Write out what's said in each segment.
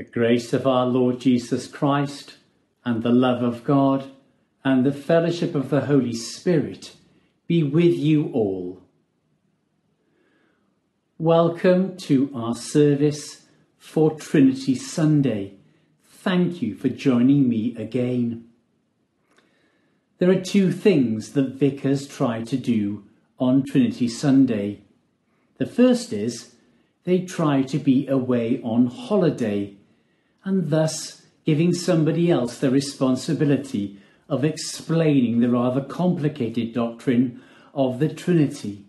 The grace of our Lord Jesus Christ, and the love of God, and the fellowship of the Holy Spirit be with you all. Welcome to our service for Trinity Sunday. Thank you for joining me again. There are two things that vicars try to do on Trinity Sunday. The first is they try to be away on holiday and thus giving somebody else the responsibility of explaining the rather complicated doctrine of the Trinity.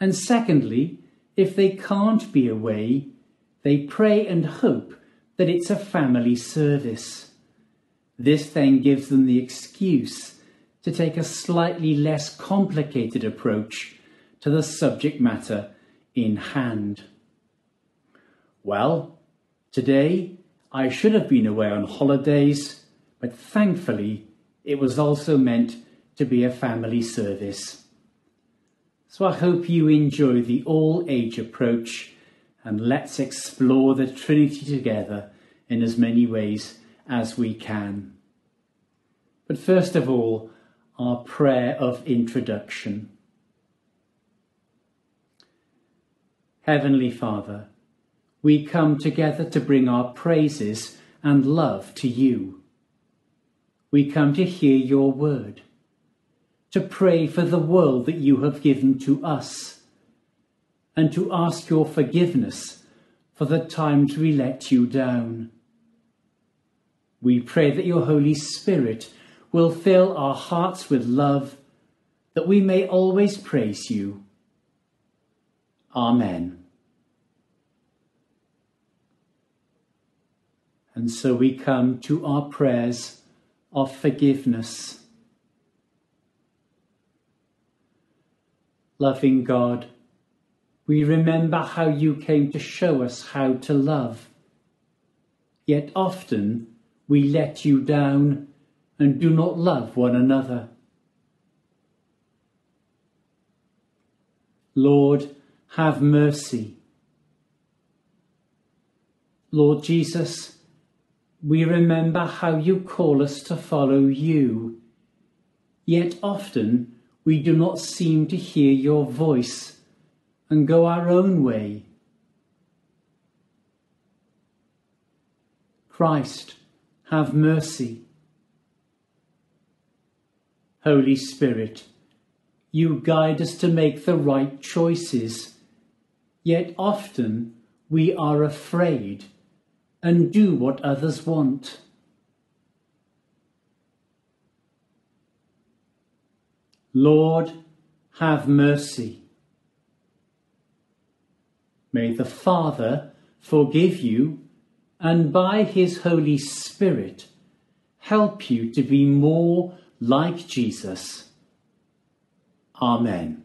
And secondly, if they can't be away, they pray and hope that it's a family service. This then gives them the excuse to take a slightly less complicated approach to the subject matter in hand. Well, Today, I should have been away on holidays, but thankfully, it was also meant to be a family service. So I hope you enjoy the all age approach and let's explore the Trinity together in as many ways as we can. But first of all, our prayer of introduction. Heavenly Father, we come together to bring our praises and love to you. We come to hear your word, to pray for the world that you have given to us, and to ask your forgiveness for the times we let you down. We pray that your Holy Spirit will fill our hearts with love, that we may always praise you. Amen. And so we come to our prayers of forgiveness. Loving God, we remember how you came to show us how to love. Yet often we let you down and do not love one another. Lord, have mercy. Lord Jesus, we remember how you call us to follow you. Yet often we do not seem to hear your voice and go our own way. Christ, have mercy. Holy Spirit, you guide us to make the right choices, yet often we are afraid and do what others want. Lord, have mercy. May the Father forgive you and by his Holy Spirit help you to be more like Jesus. Amen.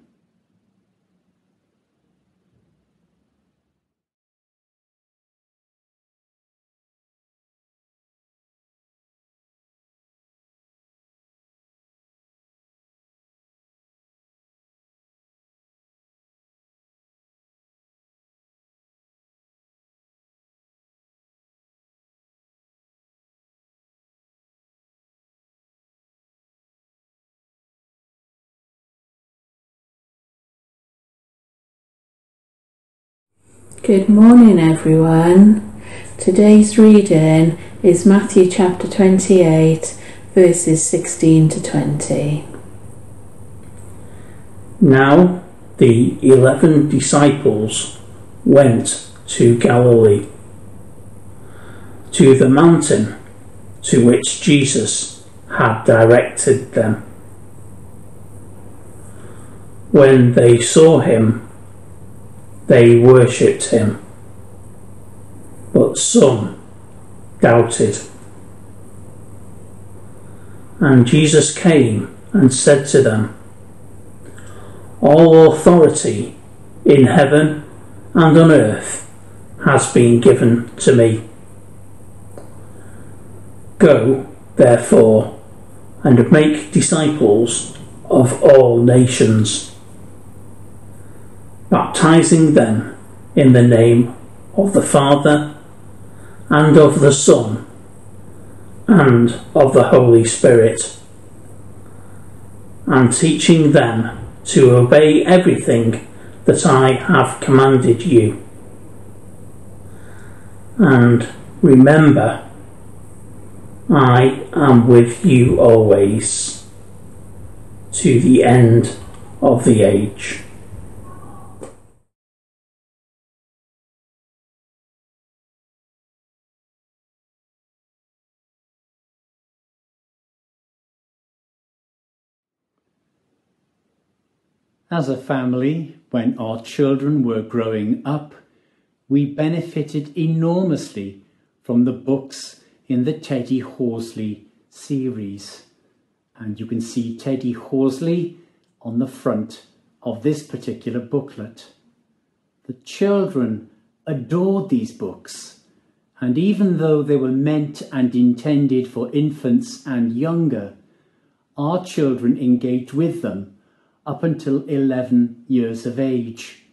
Good morning, everyone. Today's reading is Matthew chapter 28, verses 16 to 20. Now the eleven disciples went to Galilee, to the mountain to which Jesus had directed them. When they saw him, they worshipped him. But some doubted. And Jesus came and said to them, All authority in heaven and on earth has been given to me. Go, therefore, and make disciples of all nations baptizing them in the name of the Father and of the Son, and of the Holy Spirit, and teaching them to obey everything that I have commanded you. And remember, I am with you always to the end of the age. As a family, when our children were growing up, we benefited enormously from the books in the Teddy Horsley series. And you can see Teddy Horsley on the front of this particular booklet. The children adored these books, and even though they were meant and intended for infants and younger, our children engaged with them up until 11 years of age.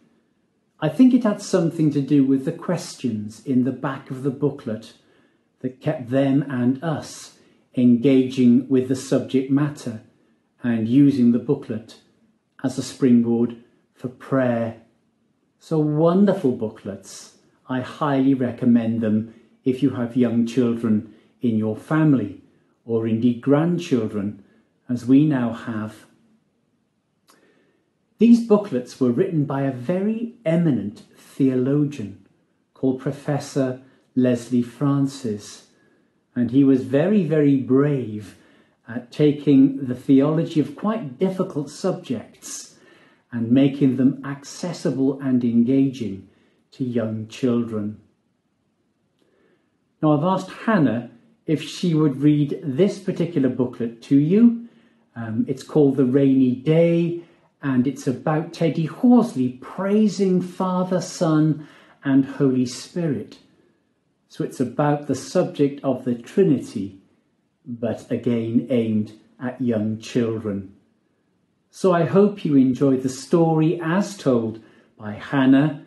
I think it had something to do with the questions in the back of the booklet that kept them and us engaging with the subject matter and using the booklet as a springboard for prayer. So wonderful booklets. I highly recommend them if you have young children in your family or indeed grandchildren, as we now have these booklets were written by a very eminent theologian called Professor Leslie Francis, and he was very, very brave at taking the theology of quite difficult subjects and making them accessible and engaging to young children. Now, I've asked Hannah if she would read this particular booklet to you. Um, it's called The Rainy Day and it's about Teddy Horsley praising Father, Son, and Holy Spirit. So it's about the subject of the Trinity, but again aimed at young children. So I hope you enjoy the story as told by Hannah,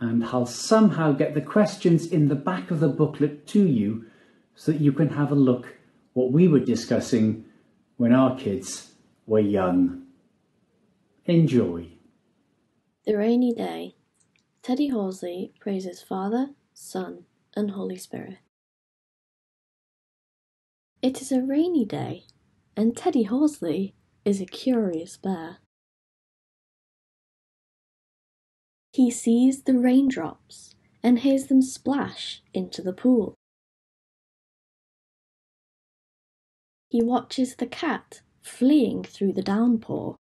and I'll somehow get the questions in the back of the booklet to you so that you can have a look what we were discussing when our kids were young. Enjoy. The Rainy Day. Teddy Horsley praises Father, Son, and Holy Spirit. It is a rainy day, and Teddy Horsley is a curious bear. He sees the raindrops and hears them splash into the pool. He watches the cat fleeing through the downpour.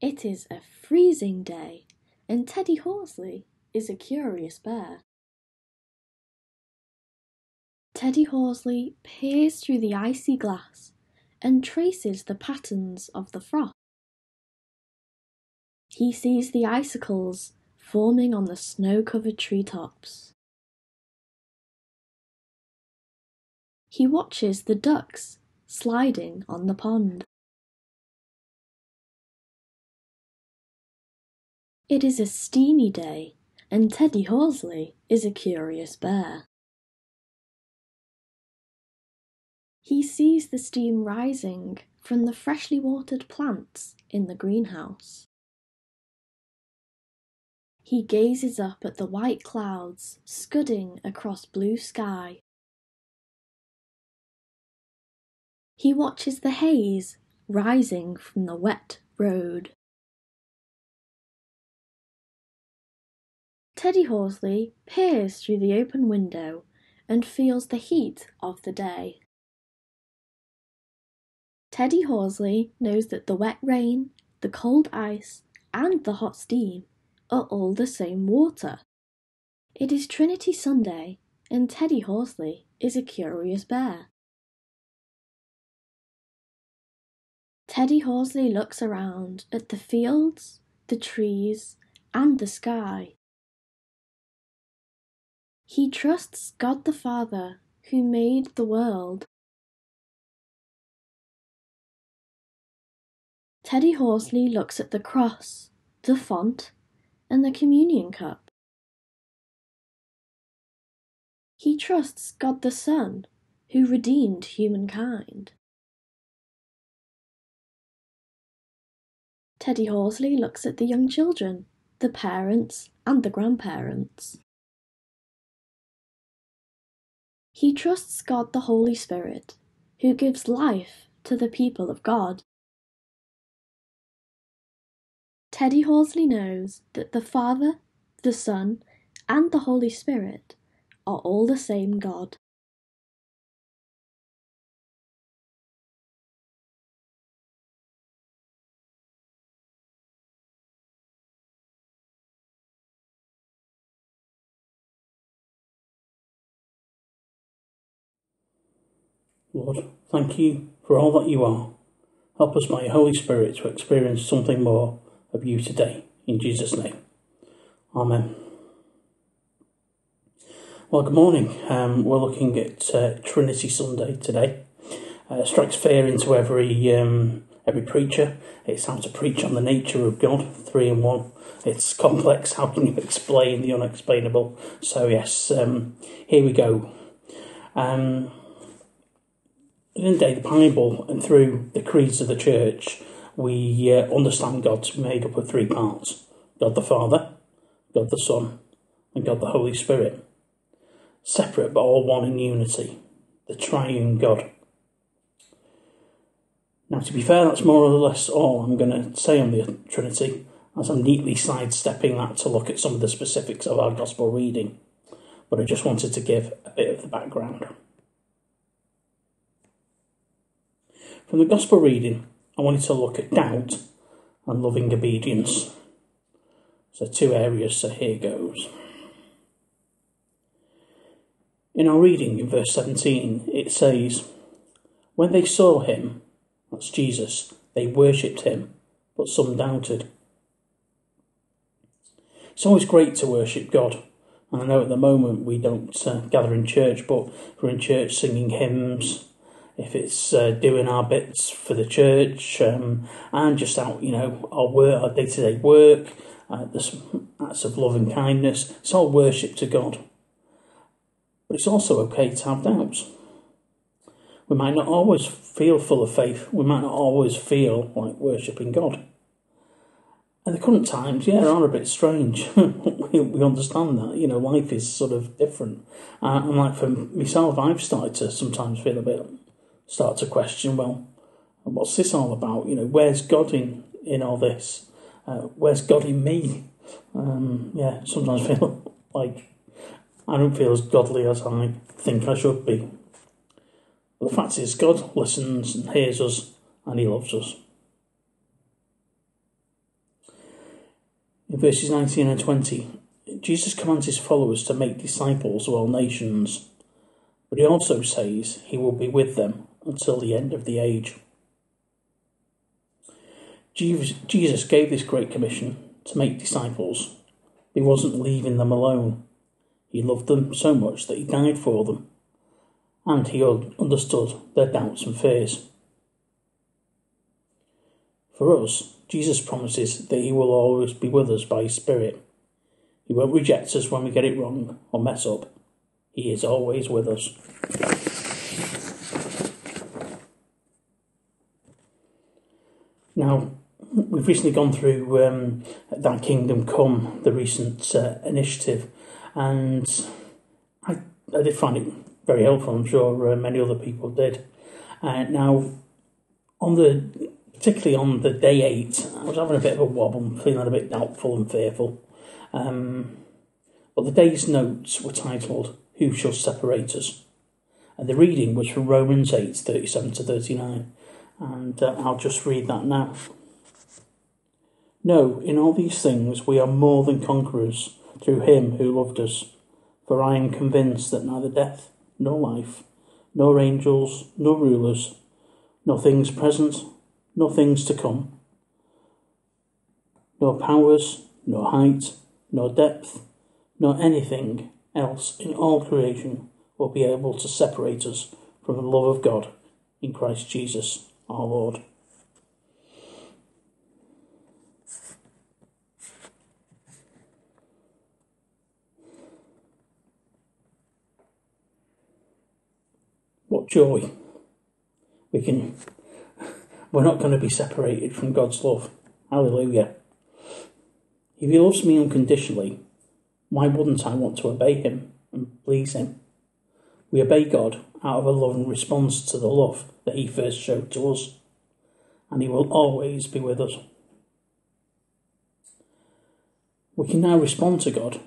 It is a freezing day, and Teddy Horsley is a curious bear. Teddy Horsley peers through the icy glass and traces the patterns of the frost. He sees the icicles forming on the snow covered treetops. He watches the ducks sliding on the pond. It is a steamy day, and Teddy Horsley is a curious bear. He sees the steam rising from the freshly watered plants in the greenhouse. He gazes up at the white clouds scudding across blue sky. He watches the haze rising from the wet road. Teddy Horsley peers through the open window and feels the heat of the day. Teddy Horsley knows that the wet rain, the cold ice, and the hot steam are all the same water. It is Trinity Sunday, and Teddy Horsley is a curious bear. Teddy Horsley looks around at the fields, the trees, and the sky. He trusts God the Father, who made the world. Teddy Horsley looks at the cross, the font, and the communion cup. He trusts God the Son, who redeemed humankind. Teddy Horsley looks at the young children, the parents, and the grandparents. He trusts God the Holy Spirit, who gives life to the people of God. Teddy Horsley knows that the Father, the Son, and the Holy Spirit are all the same God. Lord, thank you for all that you are. Help us by your Holy Spirit to experience something more of you today. In Jesus' name. Amen. Well, good morning. Um, we're looking at uh, Trinity Sunday today. Uh, strikes fear into every um, every preacher. It's how to preach on the nature of God, three in one. It's complex. How can you explain the unexplainable? So yes, um, here we go. Um, in the day, the Bible and through the creeds of the church, we uh, understand God to be made up of three parts God the Father, God the Son, and God the Holy Spirit. Separate but all one in unity, the triune God. Now, to be fair, that's more or less all I'm going to say on the Trinity, as I'm neatly sidestepping that to look at some of the specifics of our Gospel reading. But I just wanted to give a bit of the background. From the Gospel reading, I wanted to look at doubt and loving obedience. So, two areas, so here goes. In our reading in verse 17, it says, When they saw him, that's Jesus, they worshipped him, but some doubted. It's always great to worship God. And I know at the moment we don't uh, gather in church, but we're in church singing hymns, if it's uh, doing our bits for the church um, and just out, you know, our work, our day to day work, uh, acts of love and kindness. It's all worship to God. But it's also okay to have doubts. We might not always feel full of faith. We might not always feel like worshipping God. And the current times, yeah, are a bit strange. we, we understand that. You know, life is sort of different. Uh, and like for myself, I've started to sometimes feel a bit start to question, well, what's this all about? You know, where's God in, in all this? Uh, where's God in me? Um, yeah, sometimes I feel like I don't feel as godly as I think I should be. But the fact is, God listens and hears us, and He loves us. In verses 19 and 20, Jesus commands His followers to make disciples of all nations, but He also says He will be with them until the end of the age. Jesus gave this great commission to make disciples. He wasn't leaving them alone. He loved them so much that he died for them, and he understood their doubts and fears. For us, Jesus promises that he will always be with us by his Spirit. He won't reject us when we get it wrong or mess up. He is always with us. Now, we've recently gone through um, Thy Kingdom Come, the recent uh, initiative, and I, I did find it very helpful. I'm sure uh, many other people did. Uh, now, on the particularly on the day eight, I was having a bit of a wobble, feeling a bit doubtful and fearful. Um, but the day's notes were titled "Who Shall Separate Us," and the reading was from Romans eight thirty-seven to thirty-nine and uh, I'll just read that now. No, in all these things we are more than conquerors through him who loved us. For I am convinced that neither death, nor life, nor angels, nor rulers, nor things present, nor things to come, nor powers, nor height, nor depth, nor anything else in all creation will be able to separate us from the love of God in Christ Jesus our Lord. What joy! We can, we're not going to be separated from God's love. Hallelujah. If He loves me unconditionally, why wouldn't I want to obey Him and please Him? We obey God out of a love and response to the love that He first showed to us, and He will always be with us. We can now respond to God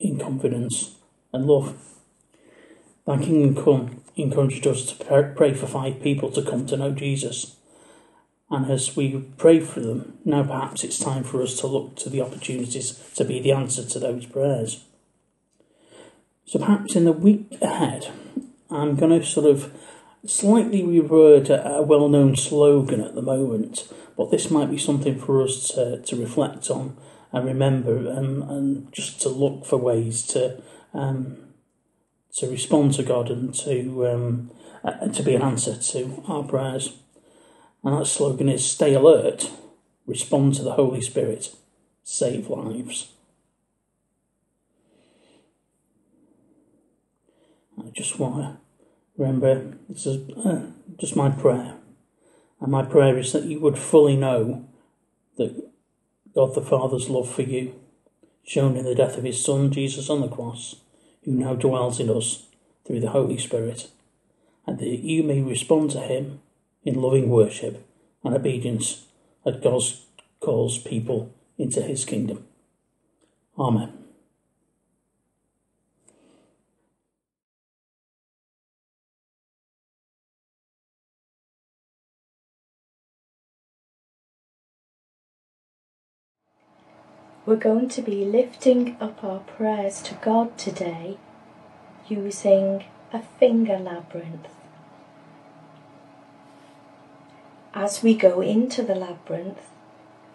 in confidence and love. Thy Kingdom Come encouraged us to pray for five people to come to know Jesus. And as we pray for them, now perhaps it's time for us to look to the opportunities to be the answer to those prayers. So perhaps in the week ahead, I'm going to sort of slightly reword a, a well known slogan at the moment, but this might be something for us to, to reflect on and remember and, and just to look for ways to um, to respond to God and to um, uh, to be an answer to our prayers. And that slogan is stay alert, respond to the Holy Spirit, save lives. I just want to remember this is uh, just my prayer. And my prayer is that you would fully know that God the Father's love for you, shown in the death of his Son, Jesus on the cross, who now dwells in us through the Holy Spirit, and that you may respond to him in loving worship and obedience as God calls people into his kingdom. Amen. We're going to be lifting up our prayers to God today using a finger labyrinth. As we go into the labyrinth,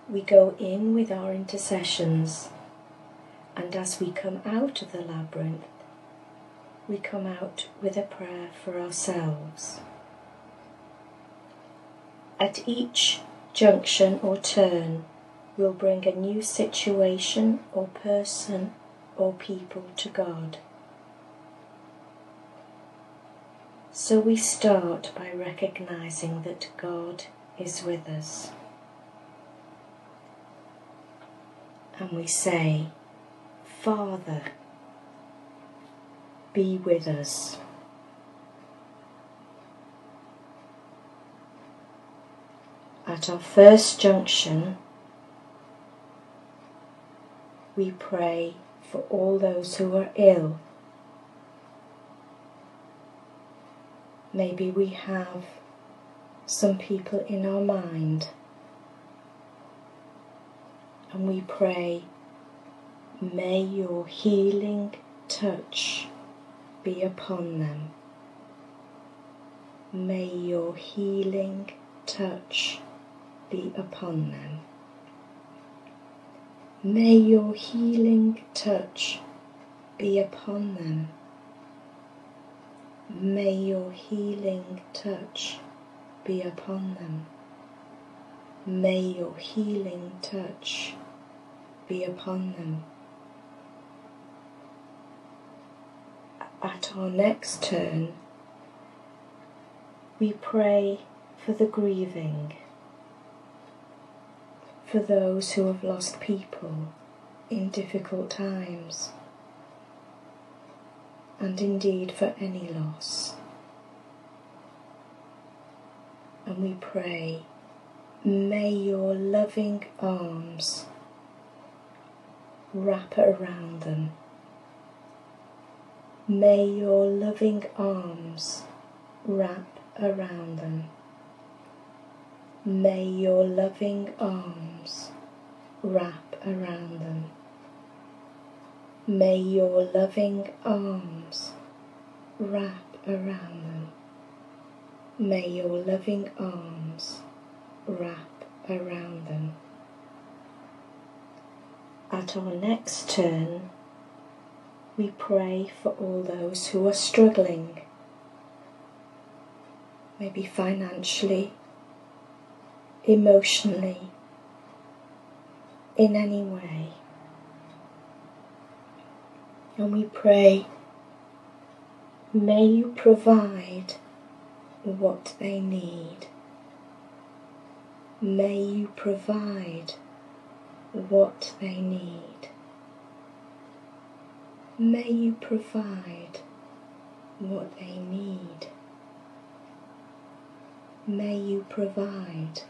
we go in with our intercessions, and as we come out of the labyrinth, we come out with a prayer for ourselves. At each junction or turn, will bring a new situation or person or people to God. So we start by recognizing that God is with us. And we say, Father, be with us. At our first junction, we pray for all those who are ill. Maybe we have some people in our mind and we pray, may your healing touch be upon them. May your healing touch be upon them. May your healing touch be upon them. May your healing touch be upon them. May your healing touch be upon them. At our next turn, we pray for the grieving for those who have lost people in difficult times, and indeed for any loss. And we pray, may your loving arms wrap around them. May your loving arms wrap around them. May your loving arms wrap around them. May your loving arms wrap around them. May your loving arms wrap around them. At our next turn, we pray for all those who are struggling, maybe financially emotionally, in any way. And we pray, may you provide what they need. May you provide what they need. May you provide what they need. May you provide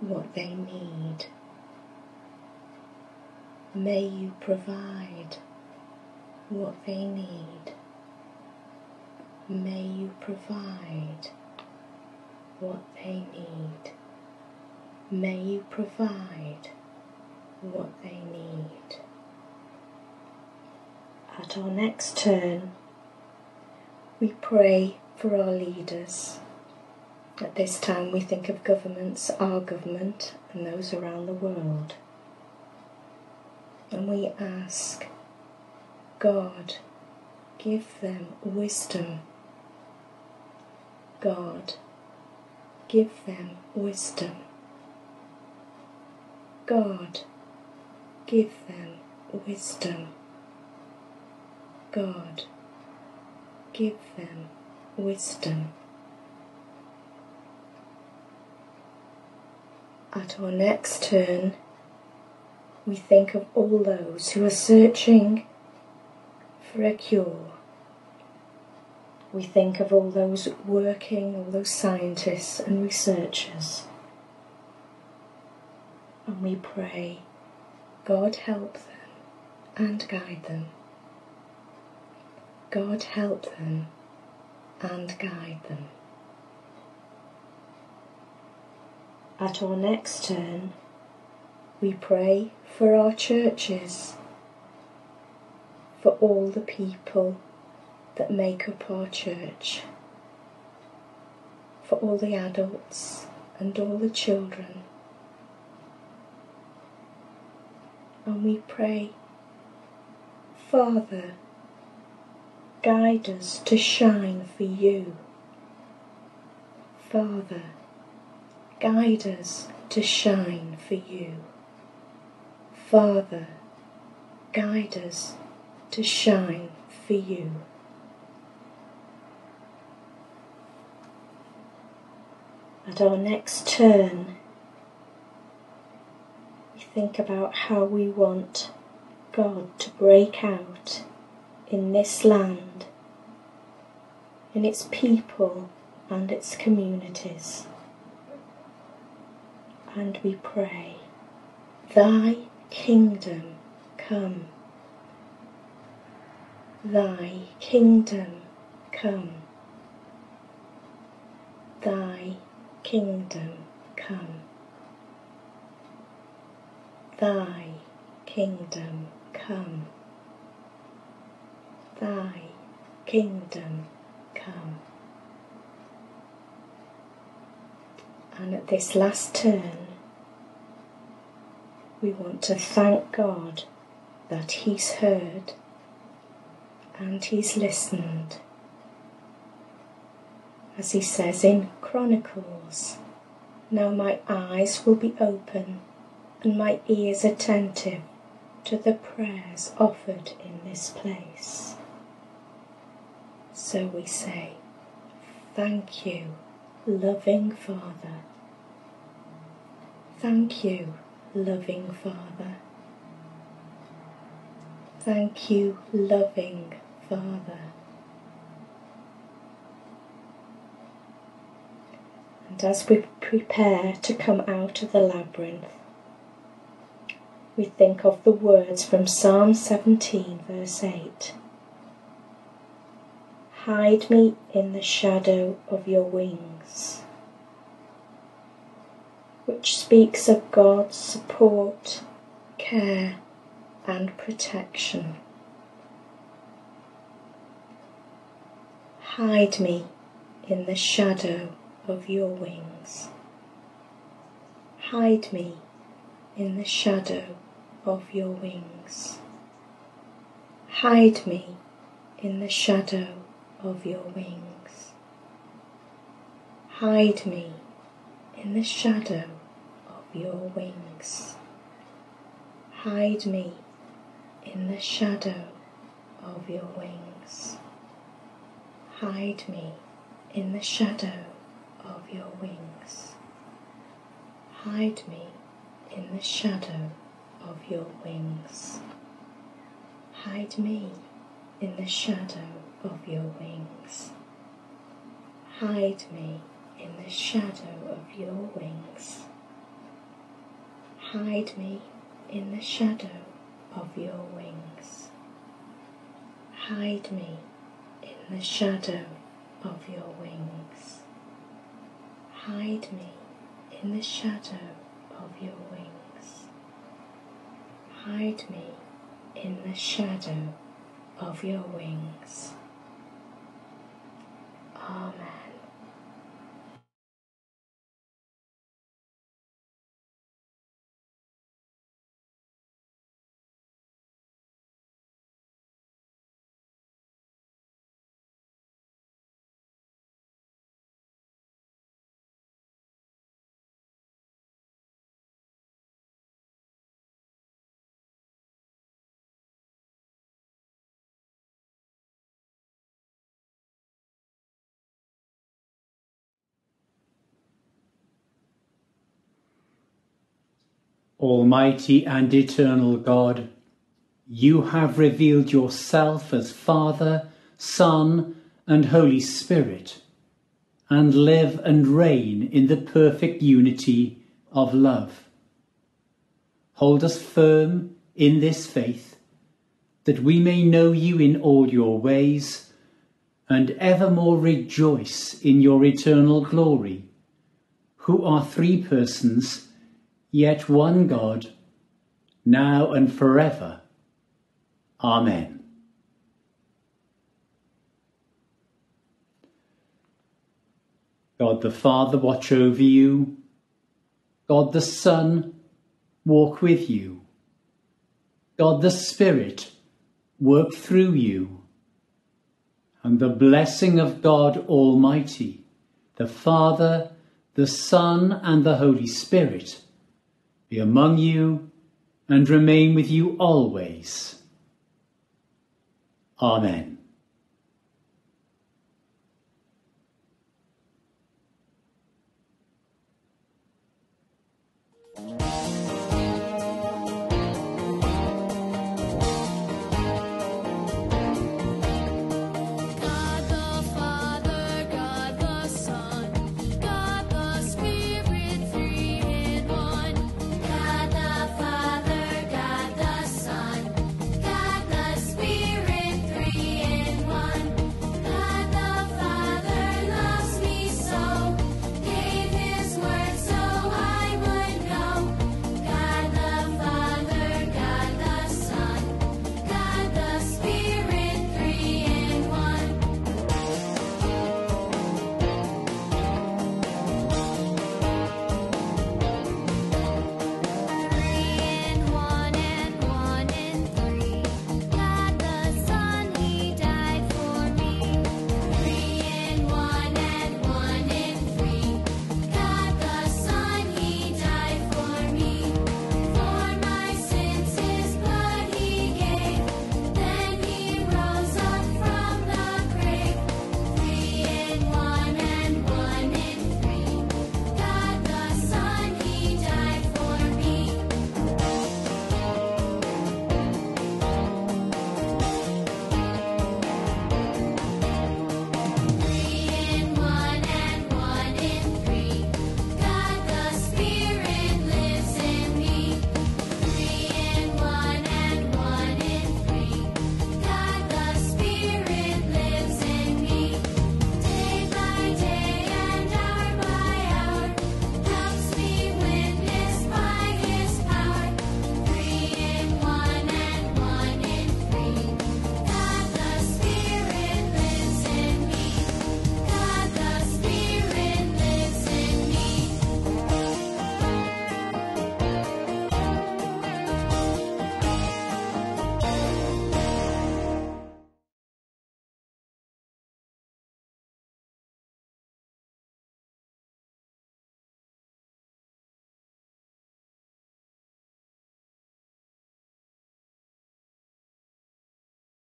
what they need. May you provide what they need. May you provide what they need. May you provide what they need. At our next turn, we pray for our leaders. At this time, we think of governments, our government, and those around the world. And we ask, God, give them wisdom. God, give them wisdom. God, give them wisdom. God, give them wisdom. At our next turn, we think of all those who are searching for a cure. We think of all those working, all those scientists and researchers. And we pray, God help them and guide them. God help them and guide them. At our next turn, we pray for our churches, for all the people that make up our church, for all the adults and all the children. And we pray, Father, guide us to shine for you. Father, guide us to shine for you. Father, guide us to shine for you. At our next turn, we think about how we want God to break out in this land, in its people and its communities. And we pray, Thy kingdom come, Thy kingdom come, Thy kingdom come. Thy kingdom come. Thy kingdom come. And at this last turn, we want to thank God that He's heard and He's listened as he says in Chronicles, Now my eyes will be open and my ears attentive to the prayers offered in this place. So we say, Thank you, loving Father. Thank you, loving Father. Thank you, loving Father. And as we prepare to come out of the labyrinth, we think of the words from Psalm 17, verse 8 Hide me in the shadow of your wings, which speaks of God's support, care, and protection. Hide me in the shadow of your wings. Hide me in the shadow of your wings. Hide me in the shadow of your wings. Hide me in the shadow of your wings. Hide me in the shadow of your wings. Hide me in the shadow of your wings. Hide me in the shadow of your wings. Hide me in the shadow of your wings. Hide me in the shadow of your wings. Hide me in the shadow of your wings. Hide me in the shadow of your wings. Hide me in the shadow of your wings. Hide me in the shadow of your wings. Amen. Almighty and eternal God, you have revealed yourself as Father, Son, and Holy Spirit, and live and reign in the perfect unity of love. Hold us firm in this faith, that we may know you in all your ways, and evermore rejoice in your eternal glory, who are three persons yet one God, now and forever. Amen. God the Father, watch over you. God the Son, walk with you. God the Spirit, work through you. And the blessing of God Almighty, the Father, the Son, and the Holy Spirit be among you and remain with you always. Amen.